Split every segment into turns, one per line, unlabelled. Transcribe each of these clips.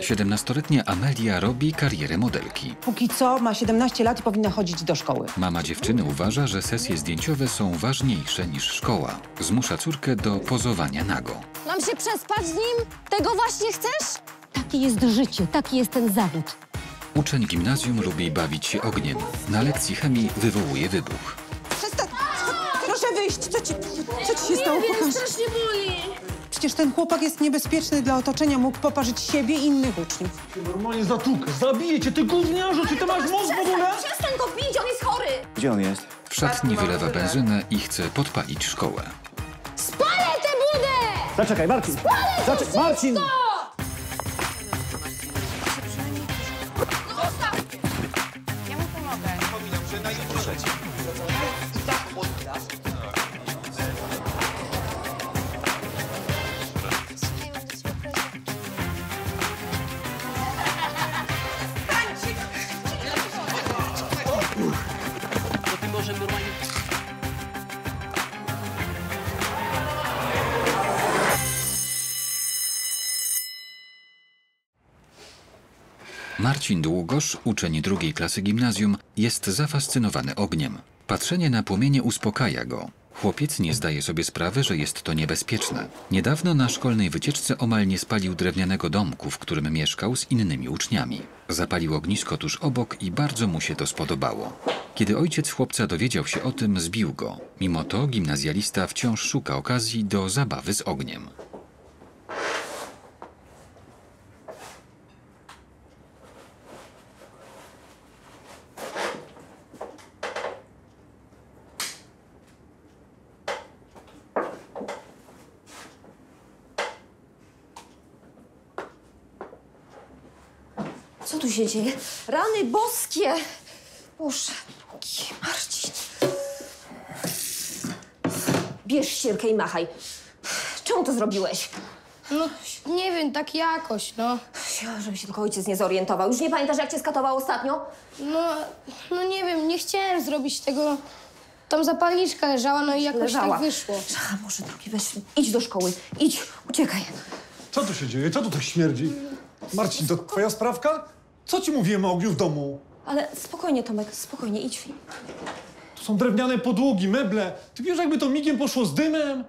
17-letnia Amelia robi karierę modelki.
Póki co ma 17 lat i powinna chodzić do szkoły.
Mama dziewczyny uważa, że sesje zdjęciowe są ważniejsze niż szkoła. Zmusza córkę do pozowania nago.
Mam się przespać z nim? Tego właśnie chcesz?
Takie jest życie, taki jest ten zawód.
Uczeń gimnazjum lubi bawić się ogniem. Na lekcji chemii wywołuje wybuch.
Przestań! Proszę wyjść! Co ci, co ci się stało? Pokaż.
strasznie boli.
Przecież ten chłopak jest niebezpieczny dla otoczenia. Mógł poparzyć siebie i innych uczniów.
Normalnie zatłukę, zabiję cię, ty gówniarzu, czy ty masz mózg w ogóle?
Przestań go bić, on jest chory!
Gdzie on jest?
W szatni wylewa benzynę i chce podpalić szkołę.
Spalę tę budę!
Zaczekaj, Marcin! Zaczekaj, Marcin!
Marcin Długosz, uczeń drugiej klasy gimnazjum, jest zafascynowany ogniem. Patrzenie na płomienie uspokaja go. Chłopiec nie zdaje sobie sprawy, że jest to niebezpieczne. Niedawno na szkolnej wycieczce omal nie spalił drewnianego domku, w którym mieszkał z innymi uczniami. Zapalił ognisko tuż obok i bardzo mu się to spodobało. Kiedy ojciec chłopca dowiedział się o tym, zbił go. Mimo to gimnazjalista wciąż szuka okazji do zabawy z ogniem.
Co tu się dzieje? Rany boskie! Boże, Marcin. Bierz ścierkę i machaj. Czemu to zrobiłeś?
No, nie wiem, tak jakoś, no.
Ja, Żeby się tylko ojciec nie zorientował. Już nie pamiętasz, jak cię skatował ostatnio?
No, no nie wiem, nie chciałem zrobić tego. Tam zapalniczka leżała, no i jakoś
Leżała.
tak wyszło.
A może drogi, weź, idź do szkoły. Idź, uciekaj.
Co tu się dzieje? Co tu tak śmierdzi? Marcin, to twoja sprawka? Co ci mówiłem o ogniu w domu?
Ale spokojnie, Tomek, spokojnie, idź.
To są drewniane podłogi, meble. Ty wiesz, jakby to migiem poszło z dymem?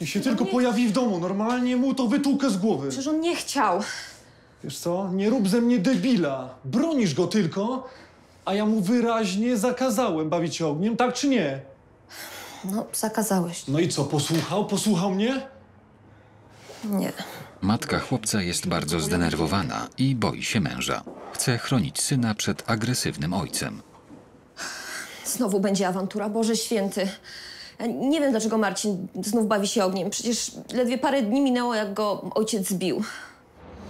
Niech się tylko
nie-
pojawi w domu, normalnie mu to wytłukę z głowy.
Przecież on nie chciał.
Wiesz co? Nie rób ze mnie debila. Bronisz go tylko, a ja mu wyraźnie zakazałem bawić się ogniem, tak czy nie?
No, zakazałeś.
No i co, posłuchał? Posłuchał mnie?
Nie.
Matka chłopca jest bardzo zdenerwowana i boi się męża. Chce chronić syna przed agresywnym ojcem.
Znowu będzie awantura, Boże Święty. Ja nie wiem, dlaczego Marcin znów bawi się ogniem. Przecież ledwie parę dni minęło, jak go ojciec zbił.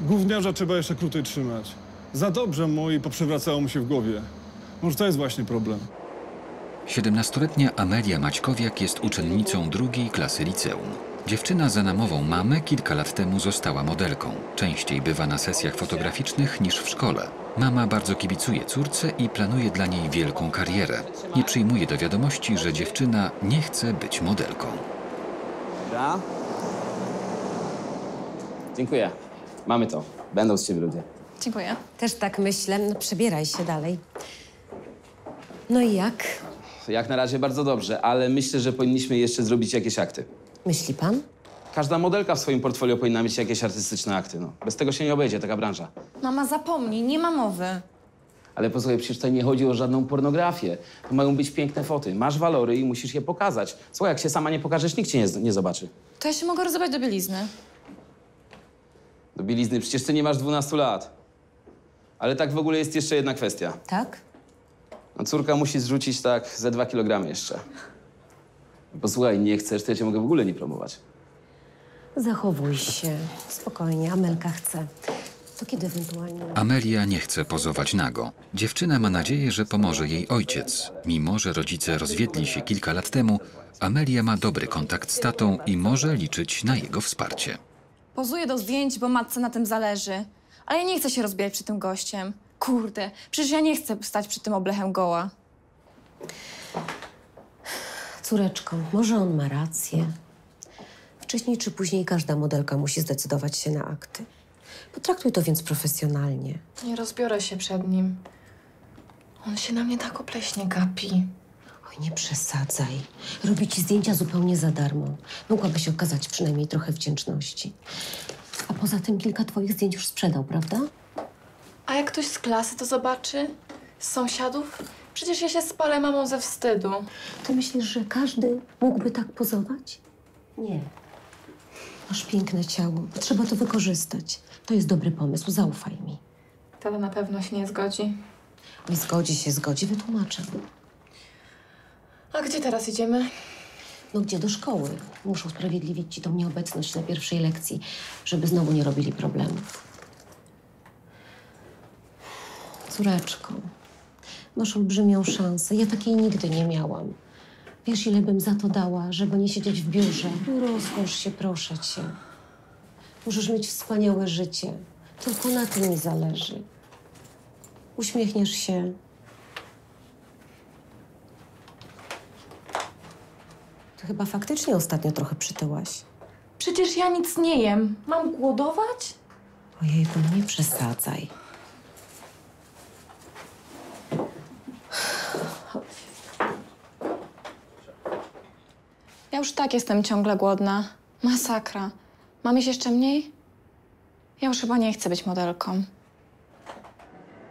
Gówniarza trzeba jeszcze krócej trzymać. Za dobrze mu i poprzewracało mu się w głowie. Może to jest właśnie problem.
17-letnia Amelia Maćkowiak jest uczennicą drugiej klasy liceum. Dziewczyna za namową mamy kilka lat temu została modelką. Częściej bywa na sesjach fotograficznych niż w szkole. Mama bardzo kibicuje córce i planuje dla niej wielką karierę. Nie przyjmuje do wiadomości, że dziewczyna nie chce być modelką.
Dobra. Dziękuję. Mamy to. Będą z ciebie ludzie.
Dziękuję.
Też tak myślę. No, przebieraj się dalej. No i jak?
Jak na razie bardzo dobrze, ale myślę, że powinniśmy jeszcze zrobić jakieś akty.
Myśli pan?
Każda modelka w swoim portfolio powinna mieć jakieś artystyczne akty. No. Bez tego się nie obejdzie taka branża.
Mama, zapomnij, nie ma mowy.
Ale posłuchaj, przecież tutaj nie chodzi o żadną pornografię. To mają być piękne foty. Masz walory i musisz je pokazać. Słuchaj, jak się sama nie pokażesz, nikt cię nie, nie zobaczy.
To ja się mogę rozebrać do bielizny.
Do bielizny, przecież ty nie masz 12 lat. Ale tak w ogóle jest jeszcze jedna kwestia.
Tak?
No, córka musi zrzucić tak ze 2 kg jeszcze. Posłuchaj, nie chcesz, to ja cię mogę w ogóle nie promować.
Zachowuj się. Spokojnie, Amelka chce. To kiedy ewentualnie...
Amelia nie chce pozować nago. Dziewczyna ma nadzieję, że pomoże jej ojciec. Mimo, że rodzice rozwiedli się kilka lat temu, Amelia ma dobry kontakt z tatą i może liczyć na jego wsparcie.
Pozuję do zdjęć, bo matce na tym zależy. Ale ja nie chcę się rozbijać przy tym gościem. Kurde, przecież ja nie chcę stać przy tym oblechem goła.
Córeczko, może on ma rację. Wcześniej czy później każda modelka musi zdecydować się na akty. Potraktuj to więc profesjonalnie.
Nie rozbiorę się przed nim. On się na mnie tak opleśnie gapi.
Oj, nie przesadzaj. Robi ci zdjęcia zupełnie za darmo. Mogłabyś okazać przynajmniej trochę wdzięczności. A poza tym kilka twoich zdjęć już sprzedał, prawda?
A jak ktoś z klasy to zobaczy? Z sąsiadów? Przecież ja się spalę mamą ze wstydu.
Ty myślisz, że każdy mógłby tak pozować? Nie. Masz piękne ciało. Trzeba to wykorzystać. To jest dobry pomysł. Zaufaj mi.
Tata na pewno się nie zgodzi.
Oj, zgodzi się, zgodzi. Wytłumaczę.
A gdzie teraz idziemy?
No gdzie? Do szkoły. Muszę usprawiedliwić ci tą nieobecność na pierwszej lekcji, żeby znowu nie robili problemów. Córeczko, masz olbrzymią szansę. Ja takiej nigdy nie miałam. Wiesz, ile bym za to dała, żeby nie siedzieć w biurze? Rozkosz się, proszę cię. Możesz mieć wspaniałe życie. Tylko na tym mi zależy. Uśmiechniesz się. Ty chyba faktycznie ostatnio trochę przytyłaś.
Przecież ja nic nie jem. Mam głodować?
Ojejku, nie przesadzaj.
Ja już tak jestem ciągle głodna. Masakra. Mam jeść jeszcze mniej? Ja już chyba nie chcę być modelką.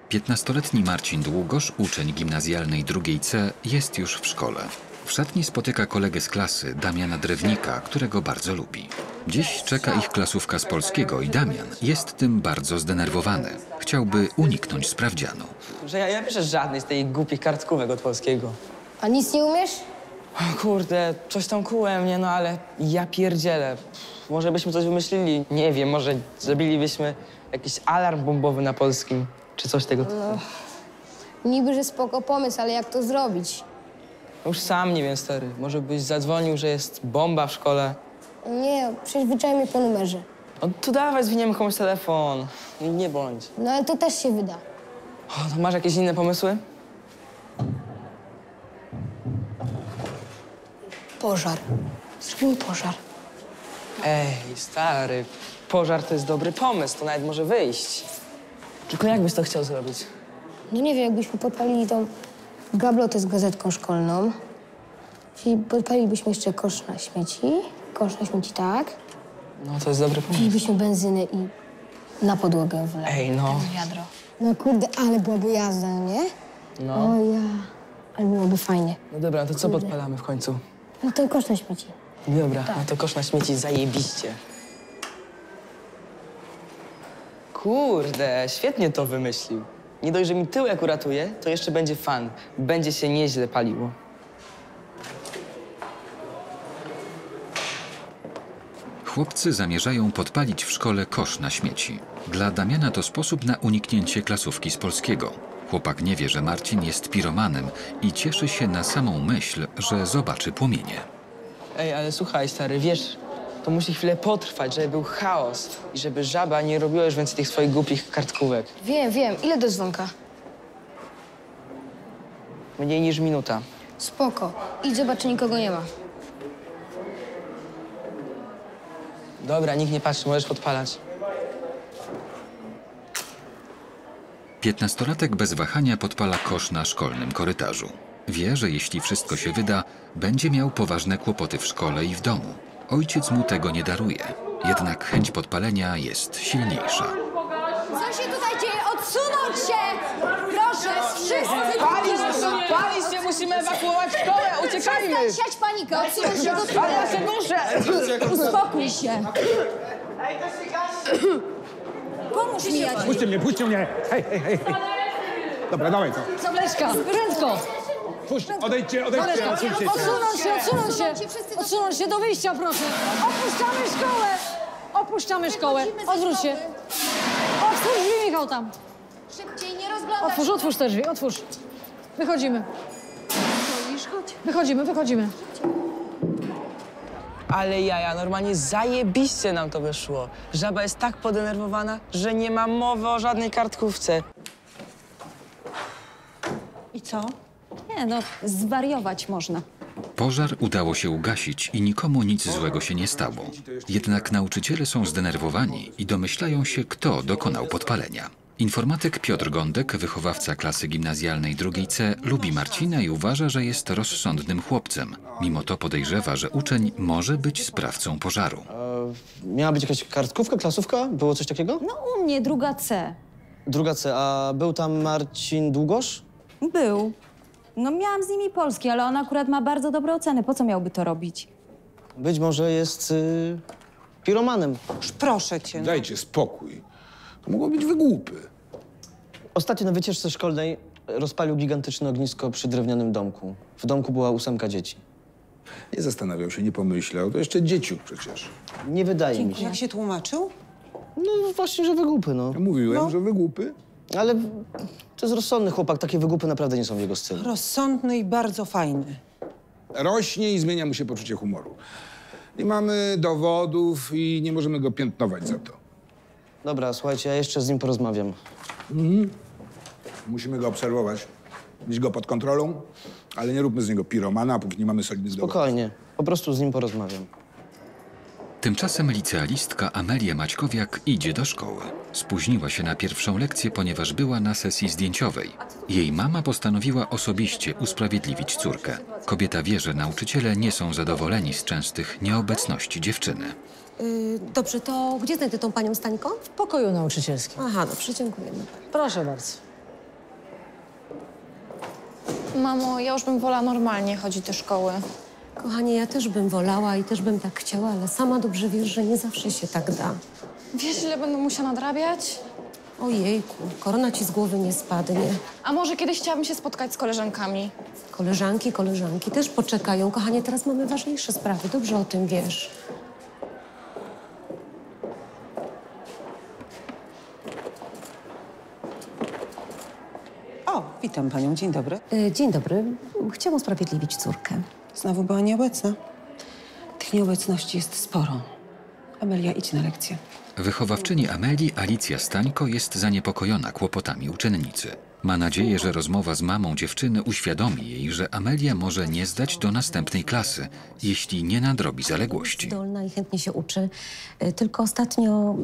15-letni Marcin Długosz, uczeń gimnazjalnej drugiej C, jest już w szkole. W szatni spotyka kolegę z klasy, Damiana Drewnika, którego bardzo lubi. Dziś czeka ich klasówka z polskiego i Damian jest tym bardzo zdenerwowany. Chciałby uniknąć sprawdzianu.
Że ja nie piszę żadnej z tej głupich kartkówek od polskiego.
A nic nie umiesz?
O kurde, coś tam kułem, nie no, ale ja pierdzielę. Pff, Może byśmy coś wymyślili, nie wiem, może zrobilibyśmy jakiś alarm bombowy na polskim, czy coś tego typu.
Niby, że spoko pomysł, ale jak to zrobić?
Już sam nie wiem, stary. Może byś zadzwonił, że jest bomba w szkole.
Nie, przyzwyczaj mnie po numerze.
No to dawaj, zwiniemy komuś telefon. Nie bądź.
No ale to też się wyda.
O, to masz jakieś inne pomysły?
Pożar. Zrobimy pożar.
Ej, stary, pożar to jest dobry pomysł, to nawet może wyjść. Tylko jak byś to chciał zrobić?
No nie wiem, jakbyśmy podpalili tą gablotę z gazetką szkolną. Czyli podpalilibyśmy jeszcze kosz na śmieci. Kosz na śmieci, tak.
No, to jest dobry pomysł.
Wbilibyśmy benzynę i na podłogę wlali.
Ej, no.
Wiadro. No kurde, ale byłaby jazda, nie?
No.
O ja. Ale byłoby fajnie.
No dobra, to co podpalamy w końcu?
No ten kosz na śmieci.
Dobra, no to kosz na śmieci zajebiście. Kurde, świetnie to wymyślił. Nie dość, że mi tyłek uratuje, to jeszcze będzie fan. Będzie się nieźle paliło.
Chłopcy zamierzają podpalić w szkole kosz na śmieci. Dla Damiana to sposób na uniknięcie klasówki z polskiego. Chłopak nie wie, że Marcin jest piromanem i cieszy się na samą myśl, że zobaczy płomienie.
Ej, ale słuchaj, stary, wiesz, to musi chwilę potrwać, żeby był chaos i żeby żaba nie robiła już więcej tych swoich głupich kartkówek.
Wiem, wiem. Ile do dzwonka?
Mniej niż minuta.
Spoko. Idź zobacz, czy nikogo nie ma.
Dobra, nikt nie patrzy, możesz podpalać.
Piętnastolatek bez wahania podpala kosz na szkolnym korytarzu. Wie, że jeśli wszystko się wyda, będzie miał poważne kłopoty w szkole i w domu. Ojciec mu tego nie daruje. Jednak chęć podpalenia jest silniejsza.
Co się tutaj dzieje? Odsunąć się! Proszę, wszyscy!
Palić się, palić się, musimy ewakuować szkołę, uciekajmy!
Siać panikę, odsuń się do
Ale ja się duszę!
Uspokój się! Pomóż mi, Jadzi.
Puśćcie mnie, puśćcie mnie! Hej, hej, hej! hej. Dobra, dawaj to.
Zawleczka, prędko!
Puść, odejdźcie, odejdźcie, odsuńcie się.
Odsunąć się, odsunąć się! Odsunąć się do wyjścia, proszę! Opuszczamy szkołę! Opuszczamy szkołę! Odwróć się! Otwórz drzwi, Michał, tam!
Szybciej, nie rozglądaj
Otwórz, otwórz te drzwi, otwórz. Wychodzimy. Wychodzimy, wychodzimy.
Ale jaja, normalnie zajebiście nam to wyszło. Żaba jest tak podenerwowana, że nie ma mowy o żadnej kartkówce.
I co? Nie, no, zwariować można.
Po Pożar udało się ugasić i nikomu nic złego się nie stało. Jednak nauczyciele są zdenerwowani i domyślają się, kto dokonał podpalenia. Informatyk Piotr Gądek, wychowawca klasy gimnazjalnej drugiej C, lubi Marcina i uważa, że jest rozsądnym chłopcem. Mimo to podejrzewa, że uczeń może być sprawcą pożaru.
Miała być jakaś kartkówka, klasówka? Było coś takiego?
No u mnie druga C.
Druga C, a był tam Marcin Długosz?
Był. No miałam z nimi polski, ale on akurat ma bardzo dobre oceny. Po co miałby to robić?
Być może jest y, piromanem.
Proszę cię. no.
Dajcie spokój. To mogło być wygłupy.
Ostatnio na wycieczce szkolnej rozpalił gigantyczne ognisko przy drewnianym domku. W domku była ósemka dzieci.
Nie zastanawiał się, nie pomyślał. To jeszcze dzieciuk przecież.
Nie wydaje mi się.
Jak się tłumaczył?
No właśnie, że wygłupy, no.
Ja mówiłem, że wygłupy.
Ale to jest rozsądny chłopak. Takie wygłupy naprawdę nie są w jego stylu.
Rozsądny i bardzo fajny.
Rośnie i zmienia mu się poczucie humoru. Nie mamy dowodów i nie możemy go piętnować za to.
Dobra, słuchajcie, ja jeszcze z nim porozmawiam.
Musimy go obserwować, mieć go pod kontrolą, ale nie róbmy z niego piromana, póki nie mamy solidnych dowodów.
Spokojnie. Po prostu z nim porozmawiam.
Tymczasem licealistka Amelia Maćkowiak idzie do szkoły. Spóźniła się na pierwszą lekcję, ponieważ była na sesji zdjęciowej. Jej mama postanowiła osobiście usprawiedliwić córkę. Kobieta wie, że nauczyciele nie są zadowoleni z częstych nieobecności dziewczyny.
Yy, dobrze, to gdzie znajdę tą panią Stańko?
W pokoju nauczycielskim.
Aha, dobrze, dziękujemy.
Proszę bardzo.
Mamo, ja już bym wolała normalnie chodzić do szkoły.
Kochanie, ja też bym wolała i też bym tak chciała, ale sama dobrze wiesz, że nie zawsze się tak da.
Wiesz, ile będę musiała nadrabiać?
Ojejku, korona ci z głowy nie spadnie.
A może kiedyś chciałabym się spotkać z koleżankami?
Koleżanki, koleżanki też poczekają. Kochanie, teraz mamy ważniejsze sprawy, dobrze o tym wiesz.
O, witam panią, dzień dobry.
Yy, dzień dobry, chciałam usprawiedliwić córkę.
Znowu była nieobecna. Tych nieobecności jest sporo. Amelia, idź na lekcję.
Wychowawczyni Amelii, Alicja Stańko, jest zaniepokojona kłopotami uczennicy. Ma nadzieję, że rozmowa z mamą dziewczyny uświadomi jej, że Amelia może nie zdać do następnej klasy, jeśli nie nadrobi zaległości.
Zdolna i chętnie się uczy, yy, tylko ostatnio,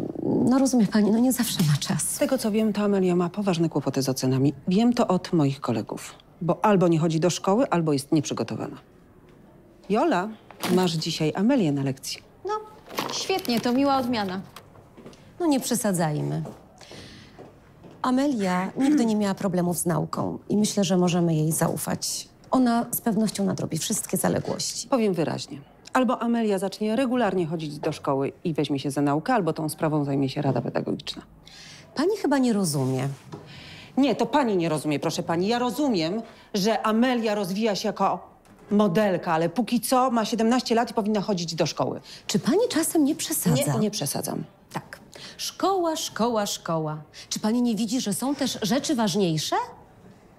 no rozumie pani, no nie zawsze ma czas.
Z tego co wiem, to Amelia ma poważne kłopoty z ocenami. Wiem to od moich kolegów. Bo albo nie chodzi do szkoły, albo jest nieprzygotowana. Jola, masz dzisiaj Amelię na lekcji.
No, świetnie, to miła odmiana.
No nie przesadzajmy. Amelia nigdy nie miała problemów z nauką i myślę, że możemy jej zaufać. Ona z pewnością nadrobi wszystkie zaległości.
Powiem wyraźnie. Albo Amelia zacznie regularnie chodzić do szkoły i weźmie się za naukę, albo tą sprawą zajmie się Rada Pedagogiczna.
Pani chyba nie rozumie.
Nie, to pani nie rozumie, proszę pani. Ja rozumiem, że Amelia rozwija się jako modelka, ale póki co ma 17 lat i powinna chodzić do szkoły.
Czy pani czasem nie przesadza?
Nie, nie przesadzam.
Tak. Szkoła, szkoła, szkoła. Czy pani nie widzi, że są też rzeczy ważniejsze?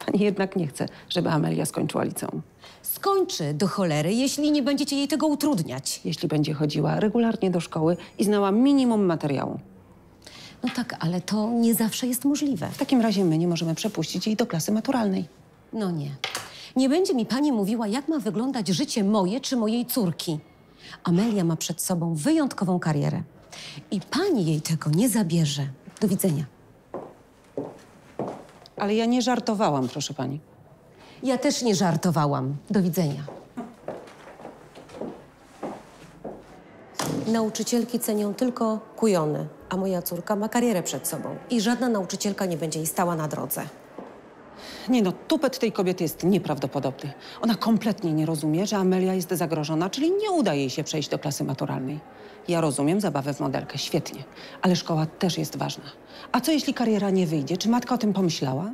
Pani jednak nie chce, żeby Amelia skończyła liceum.
Skończy do cholery, jeśli nie będziecie jej tego utrudniać.
Jeśli będzie chodziła regularnie do szkoły i znała minimum materiału.
No tak, ale to nie zawsze jest możliwe.
W takim razie my nie możemy przepuścić jej do klasy maturalnej.
No nie. Nie będzie mi pani mówiła, jak ma wyglądać życie moje czy mojej córki. Amelia ma przed sobą wyjątkową karierę. I pani jej tego nie zabierze. Do widzenia.
Ale ja nie żartowałam, proszę pani.
Ja też nie żartowałam. Do widzenia. Nauczycielki cenią tylko kujony, a moja córka ma karierę przed sobą. I żadna nauczycielka nie będzie jej stała na drodze.
Nie no, tupet tej kobiety jest nieprawdopodobny. Ona kompletnie nie rozumie, że Amelia jest zagrożona, czyli nie uda jej się przejść do klasy maturalnej. Ja rozumiem zabawę w modelkę, świetnie, ale szkoła też jest ważna. A co jeśli kariera nie wyjdzie? Czy matka o tym pomyślała?